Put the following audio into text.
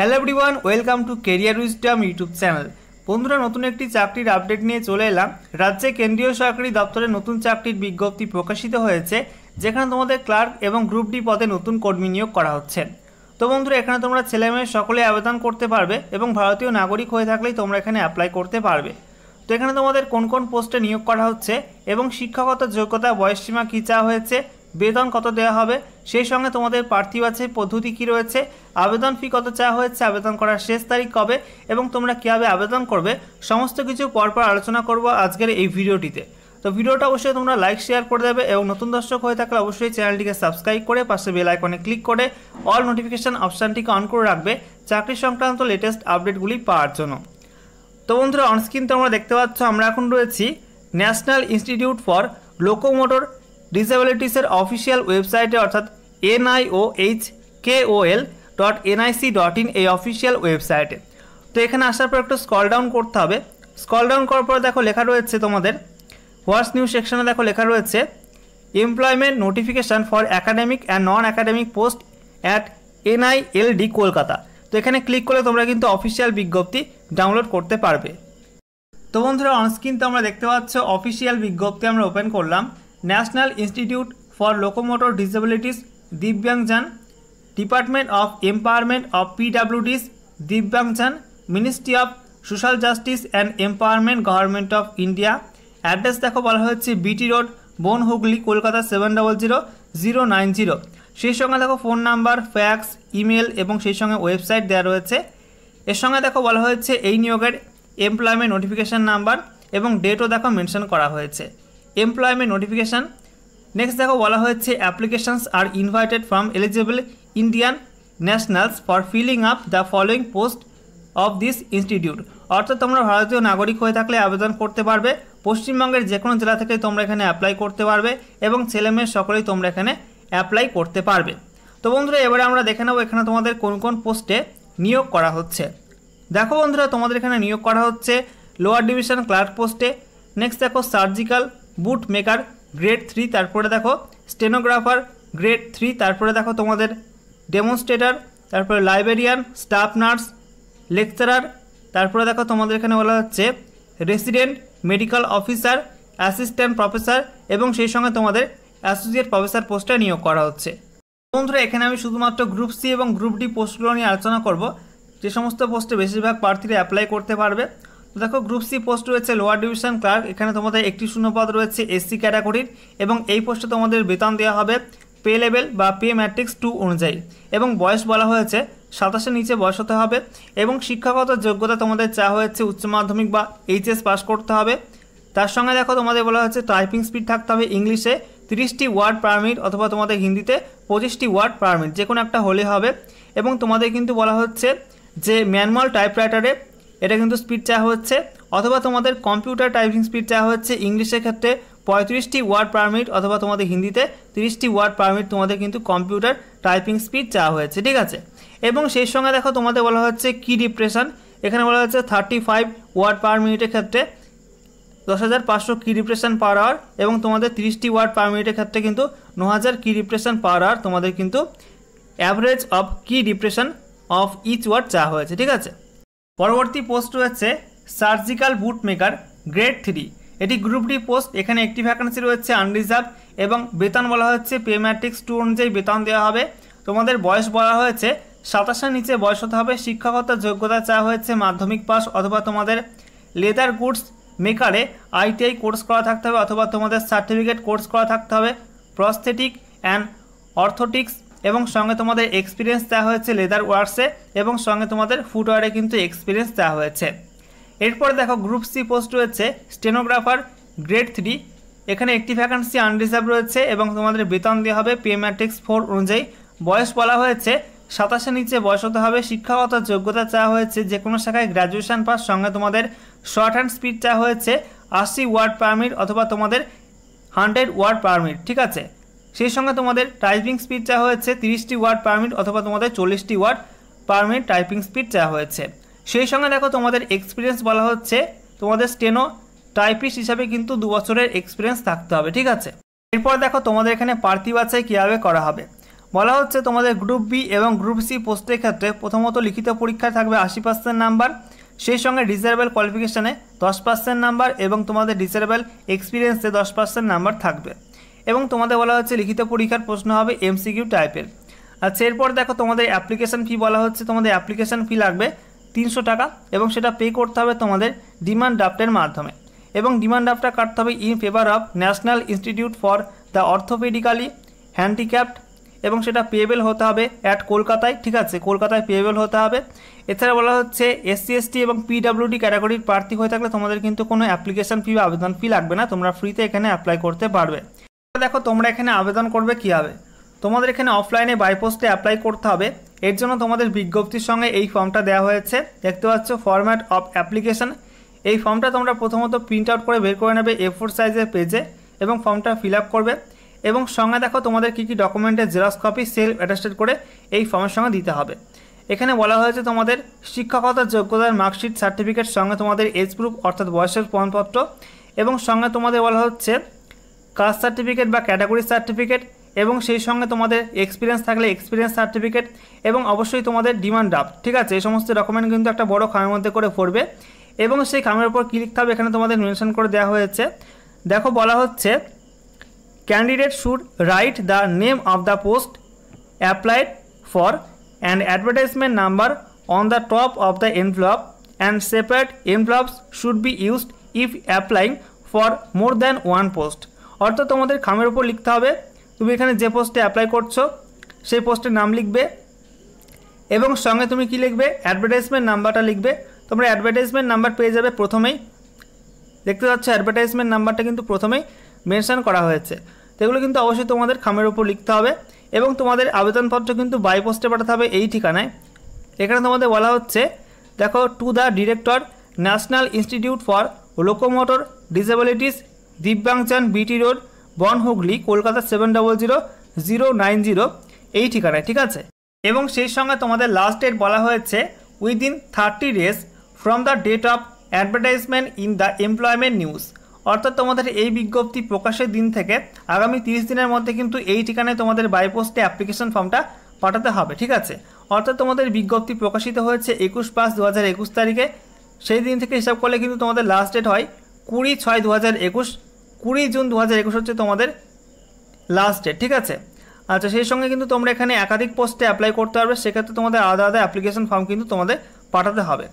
Hello everyone welcome to career wisdom YouTube channel বন্ধুরা, নতুন একটি চাকরির আপডেট নিয়ে চলে এলাম। রাজ্যে কেন্দ্রীয় সরকারি দপ্তরে নতুন চাকরির বিজ্ঞপ্তি প্রকাশিত হয়েছে, যেখানে তোমাদের ক্লার্ক এবং গ্রুপ ডি পদে নতুন কর্মী নিয়োগ করা হচ্ছে। তো বন্ধুরা, এখানে তোমরা ছেলেমেয়ে সকলে আবেদন করতে পারবে এবং ভারতীয় নাগরিক হয়ে থাকলেই তোমরা এখানে অ্যাপ্লাই করতে পারবে। তো এখানে তোমাদের কোন কোন পোস্টে নিয়োগ করা হচ্ছে এবং শিক্ষাগত যোগ্যতা, বয়সসীমা কী চাওয়া হয়েছে বেতন কত দেওয়া হবে? সেই সঙ্গে তোমাদের প্রার্থী আছে, পদ্ধতি কী রয়েছে? আবেদন ফি কত চাওয়া হয়েছে? আবেদন করার শেষ তারিখ কবে? এবং তোমরা কীভাবে আবেদন করবে? সমস্ত কিছু পরপর আলোচনা করব আজকের এই ভিডিওটিতে। তো ভিডিওটা অবশ্যই তোমরা লাইক শেয়ার করে দেবে এবং নতুন দর্শক হয়ে থাকলে অবশ্যই চ্যানেলটিকে সাবস্ক্রাইব করে পাশে বেল আইকনে ক্লিক করে অল নোটিফিকেশান অপশানটিকে অন করে রাখবে চাকরি সংক্রান্ত লেটেস্ট আপডেটগুলি পাওয়ার জন্য। তো বন্ধুরা অনস্ক্রিন তোমরা দেখতে পাচ্ছ, আমরা এখন রয়েছি ন্যাশনাল ইনস্টিটিউট ফর লোকোমোটর ডিসেবিলিটিসের অফিসিয়াল ওয়েবসাইটে অর্থাৎ NIO H K O L dot NIC dot in এই অফিসিয়াল ওয়েবসাইটে তো এখানে আসার পর একটু স্কল ডাউন করতে হবে। স্কল ডাউন করার পর দেখো লেখা রয়েছে তোমাদের হোয়াটস নিউজ সেকশনে দেখো লেখা রয়েছে employment notification for academic and non academic post at NILD Kolkata তো এখানে ক্লিক করলে তোমরা কিন্তু অফিসিয়াল বিজ্ঞপ্তি ডাউনলোড করতে পারবে। তো বন্ধুরা অনস্ক্রিন তো আমরা দেখতে পাচ্ছ অফিসিয়াল বিজ্ঞপ্তি আমরা ওপেন করলাম। National institute for locomotor disabilities, Divyangjan, department of empowerment of PwDs, Divyangjan, ministry of social justice and empowerment government of India. Address দেখো বলা হচ্ছে BT road Bon Hooghly Kolkata seven double zero zero nine zero. সেই সঙ্গে দেখো phone number, fax, email এবং সেই সঙ্গে website দেওয়া রয়েছে। এর সঙ্গে দেখো বলা হয়েছে এই নিয়োগের এমপ্লয়মেন্ট নোটিফিকেশান নাম্বার এবং ডেটও দেখো মেনশন করা হয়েছে। এমপ্লয়মেন্ট নোটিফিকেশান নেক্সট দেখো বলা হয়েছে applications are invited from eligible Indian nationals for filling up the following post of this institute অর্থাৎ তোমরা ভারতীয় নাগরিক হয়ে থাকলে আবেদন করতে পারবে, পশ্চিমবঙ্গের যে কোনো জেলা থেকে তোমরা এখানে অ্যাপ্লাই করতে পারবে এবং ছেলেমেয়ে সকলেই তোমরা এখানে অ্যাপ্লাই করতে পারবে। তো বন্ধুরা, এবারে আমরা দেখে নেব এখানে তোমাদের কোন কোন পোস্টে নিয়োগ করা হচ্ছে। দেখো বন্ধুরা, তোমাদের এখানে নিয়োগ করা হচ্ছে লোয়ার ডিভিশন ক্লার্ক পোস্টে নেক্সট দেখো surgical boot maker grade three তারপরে দেখো স্টেনোগ্রাফার গ্রেড থ্রি তারপরে দেখো তোমাদের ডেমনস্ট্রেটার তারপরে লাইব্রেরিয়ান স্টাফ নার্স লেকচারার তারপরে দেখো তোমাদের এখানে বলা হচ্ছে resident medical officer assistant professor এবং সেই সঙ্গে তোমাদের অ্যাসোসিয়েট প্রফেসর পোস্টে নিয়োগ করা হচ্ছে। বন্ধুরা, এখানে আমি শুধুমাত্র গ্রুপ সি এবং গ্রুপ ডি পোস্টগুলো নিয়ে আলোচনা করব। যে সমস্ত পোস্টে বেশিরভাগ প্রার্থীরা অ্যাপ্লাই করতে পারবে। দেখো গ্রুপ সি পোস্ট রয়েছে লোয়ার ডিভিশন ক্লার্ক এখানে তোমাদের একটি শূন্যপদ রয়েছে এসসি ক্যাটাগরির এবং এই পোস্টে তোমাদের বেতন দেওয়া হবে পে লেভেল বা পে ম্যাট্রিক্স টু অনুযায়ী। এবং বয়স বলা হয়েছে সাতাশের নিচে বয়স হতে হবে। এবং শিক্ষাগত যোগ্যতা তোমাদের চা হয়েছে উচ্চ মাধ্যমিক বা এইচএস পাস করতে হবে। তার সঙ্গে দেখো, তোমাদের বলা হচ্ছে টাইপিং স্পিড থাকতে হবে ইংলিশে। তিরিশটি ওয়ার্ড পার মিনিট অথবা তোমাদের হিন্দিতে পঁচিশটি ওয়ার্ড পার মিনিট যে কোনো একটা হলে হবে। এবং তোমাদের কিন্তু বলা হচ্ছে যে ম্যানুয়াল টাইপরাইটারে এটা কিন্তু স্পিড চাওয়া হচ্ছে। অথবা তোমাদের কম্পিউটার টাইপিং স্পিড চাওয়া হচ্ছে ইংলিশের ক্ষেত্রে পঁয়ত্রিশটি ওয়ার্ড পার মিনিট অথবা তোমাদের হিন্দিতে তিরিশটি ওয়ার্ড পার মিনিট তোমাদের কিন্তু কম্পিউটার টাইপিং স্পিড চাওয়া হয়েছে, ঠিক আছে? এবং সেই সঙ্গে দেখো তোমাদের বলা হচ্ছে কি ডিপ্রেশন এখানে বলা হচ্ছে থার্টি ফাইভ ওয়ার্ড পার মিনিটের ক্ষেত্রে দশ হাজার পাঁচশো কি ডিপ্রেশন পার আওয়ার এবং তোমাদের তিরিশটি ওয়ার্ড পার মিনিটের ক্ষেত্রে কিন্তু ন হাজার কি ডিপ্রেশন পার আওয়ার তোমাদের কিন্তু average of key depression of each word চাওয়া হয়েছে, ঠিক আছে? পরবর্তী পোস্ট রয়েছে surgical boot maker grade three এটি গ্রুপ ডি পোস্ট এখানে একটি ভ্যাকান্সি রয়েছে আনরিজার্ভ এবং বেতন বলা হচ্ছে পে ম্যাট্রিক্স টু অনুযায়ী বেতন দেওয়া হবে। তোমাদের বয়স বলা হয়েছে, সাতাশের নিচে বয়স হতে হবে, শিক্ষাগত যোগ্যতা চাওয়া হয়েছে মাধ্যমিক পাস অথবা তোমাদের লেদার গুডস মেকারে আইটিআই কোর্স করা থাকতে হবে অথবা তোমাদের সার্টিফিকেট কোর্স করা থাকতে হবে প্রস্থেটিক অ্যান্ড অর্থোটিক্স এবং সঙ্গে তোমাদের এক্সপিরিয়েন্স দেওয়া হয়েছে লেদার ওয়ার্কসে এবং সঙ্গে তোমাদের ফুটওয়ারে কিন্তু এক্সপিরিয়েন্স দেওয়া হয়েছে। এরপরে দেখো গ্রুপ সি পোস্ট রয়েছে স্টেনোগ্রাফার গ্রেড থ্রি এখানে একটি ভ্যাকান্সি আনরিজার্ভ রয়েছে এবং তোমাদের বেতন দেওয়া হবে পে ম্যাট্রিক্স ফোর অনুযায়ী। বয়স বলা হয়েছে, সাতাশের নিচে বয়স হতে হবে, শিক্ষাগত যোগ্যতা চাওয়া হয়েছে, যে কোনো শাখায় গ্র্যাজুয়েশন পাস, সঙ্গে তোমাদের শর্ট হ্যান্ড স্পিড চাওয়া হয়েছে, আশি ওয়ার্ড পারমিট অথবা তোমাদের হান্ড্রেড ওয়ার্ড পারমিট ঠিক আছে? সেই সঙ্গে তোমাদের টাইপিং স্পিড চাওয়া হয়েছে তিরিশটি ওয়ার্ড পারমিট অথবা তোমাদের চল্লিশটি ওয়ার্ড পারমিট টাইপিং স্পিড চাওয়া হয়েছে। সেই সঙ্গে দেখো তোমাদের এক্সপিরিয়েন্স বলা হচ্ছে, তোমাদের স্টেনো টাইপিস্ট হিসাবে কিন্তু দু বছরের এক্সপিরিয়েন্স থাকতে হবে, ঠিক আছে? এরপর দেখো তোমাদের এখানে প্রার্থী বাছাই কীভাবে করা হবে। বলা হচ্ছে তোমাদের গ্রুপ বি এবং গ্রুপ সি পোস্টের ক্ষেত্রে প্রথমত লিখিত পরীক্ষায় থাকবে আশি পার্সেন্ট নাম্বার সেই সঙ্গে ডিজারেবল কোয়ালিফিকেশানে দশ পার্সেন্ট নাম্বার এবং তোমাদের ডিজারেবল এক্সপিরিয়েন্সে দশ পার্সেন্ট নাম্বার থাকবে। এবং তোমাদের বলা হচ্ছে লিখিত পরীক্ষার প্রশ্ন হবে এমসিকিউ টাইপের আচ্ছা এরপর দেখো তোমাদের অ্যাপ্লিকেশন ফি বলা হচ্ছে? তোমাদের অ্যাপ্লিকেশন ফি লাগবে তিনশো টাকা এবং সেটা পে করতে হবে তোমাদের ডিমান্ড ড্রাফটের মাধ্যমে। এবং ডিমান্ড ড্রাফটটা কাটতে হবে in favour of national institute for the orthopaedically handicapped এবং সেটা পেয়েবেল হতে হবে অ্যাট কলকাতায়, ঠিক আছে? কলকাতায় পেয়েবেল হতে হবে। এছাড়া বলা হচ্ছে এসসি এসটি এবং পিডাব্লিউডি ক্যাটাগরির প্রার্থী হয়ে থাকলে তোমাদের কিন্তু কোনো অ্যাপ্লিকেশান ফি বা আবেদন ফি লাগবে না। তোমরা ফ্রিতে এখানে অ্যাপ্লাই করতে পারবে। দেখো, তোমরা এখানে আবেদন করবে কীভাবে? তোমাদের এখানে অফলাইনে বাই পোস্টে অ্যাপ্লাই করতে হবে। এর জন্য তোমাদের বিজ্ঞপ্তির সঙ্গে এই ফর্মটা দেওয়া হয়েছে। দেখতে পাচ্ছ ফরম্যাট অফ অ্যাপ্লিকেশন এই ফর্মটা তোমরা প্রথমত প্রিন্ট আউট করে বের করে নেবে এ ফোর সাইজের পেজে এবং ফর্মটা ফিল আপ করবে। এবং সঙ্গে দেখো, তোমাদের কী কী ডকুমেন্টের জেরক্স কপি সেল অ্যাটাস্টেড করে এই ফর্মের সঙ্গে দিতে হবে। এখানে বলা হয়েছে তোমাদের শিক্ষকতার যোগ্যতার মার্কশিট সার্টিফিকেট সঙ্গে তোমাদের এজ প্রুফ অর্থাৎ বয়সের প্রমাণপত্র এবং সঙ্গে তোমাদের বলা হচ্ছে কাস্ট সার্টিফিকেট বা ক্যাটাগরি সার্টিফিকেট এবং সেই সঙ্গে তোমাদের এক্সপিরিয়েন্স থাকলে এক্সপিরিয়েন্স সার্টিফিকেট এবং অবশ্যই তোমাদের ডিমান্ড ড্রাফট ঠিক আছে? এই সমস্ত ডকুমেন্ট কিন্তু একটা বড় খামের মধ্যে করে পড়বে এবং সেই খামের উপর কী লিখতে হবে এখানে তোমাদের মেনশন করে দেওয়া হয়েছে। দেখো, বলা হচ্ছে candidate should write the name of the post applied for and advertisement number on the top of the envelope and separate envelopes should be used if applying for more than one post অর্থাৎ তোমাদের খামের উপর লিখতে হবে। তুমি এখানে যে পোস্টে অ্যাপ্লাই করছ, সেই পোস্টের নাম লিখবে এবং সঙ্গে তুমি কি লিখবে? অ্যাডভার্টাইজমেন্ট নাম্বারটা লিখবে। তোমরা অ্যাডভার্টাইজমেন্ট নাম্বার পেয়ে যাবে প্রথমেই। দেখতে পাচ্ছ অ্যাডভার্টাইজমেন্ট নাম্বারটা কিন্তু প্রথমেই মেনশন করা হয়েছে। তো কিন্তু অবশ্যই তোমাদের খামের উপর লিখতে হবে এবং তোমাদের আবেদনপত্র কিন্তু বাই পোস্টে পাঠাতে হবে এই ঠিকানায়। এখানে তোমাদের বলা হচ্ছে, দেখো to the director national institute for locomotor disabilities Divyangjan BT road, Bon Hooghly, Kolkata seven double zero zero nine zero এই ঠিকানায়, ঠিক আছে? এবং সেই সঙ্গে তোমাদের লাস্ট ডেট বলা হয়েছে within thirty days from the date of advertisement in the employment news অর্থাৎ তোমাদের এই বিজ্ঞপ্তি প্রকাশের দিন থেকে আগামী তিরিশ দিনের মধ্যে কিন্তু এই ঠিকানায় তোমাদের বাইপোস্টে অ্যাপ্লিকেশন ফর্মটা পাঠাতে হবে, ঠিক আছে? অর্থাৎ তোমাদের বিজ্ঞপ্তি প্রকাশিত হয়েছে একুশ পাঁচ দু হাজার একুশ তারিখে। সেই দিন থেকে হিসাব করলে কিন্তু তোমাদের লাস্ট ডেট হয় কুড়ি ছয় দু হাজার একুশ কুড়ি জুন দু হাজার একুশ হচ্ছে তোমাদের লাস্ট ডেট ঠিক আছে? আচ্ছা সেই সঙ্গে কিন্তু তোমরা এখানে একাধিক পোস্টে অ্যাপ্লাই করতে পারবে, সেক্ষেত্রে তোমাদের আলাদা আলাদা অ্যাপ্লিকেশন ফর্ম কিন্তু তোমাদের পাঠাতে হবে।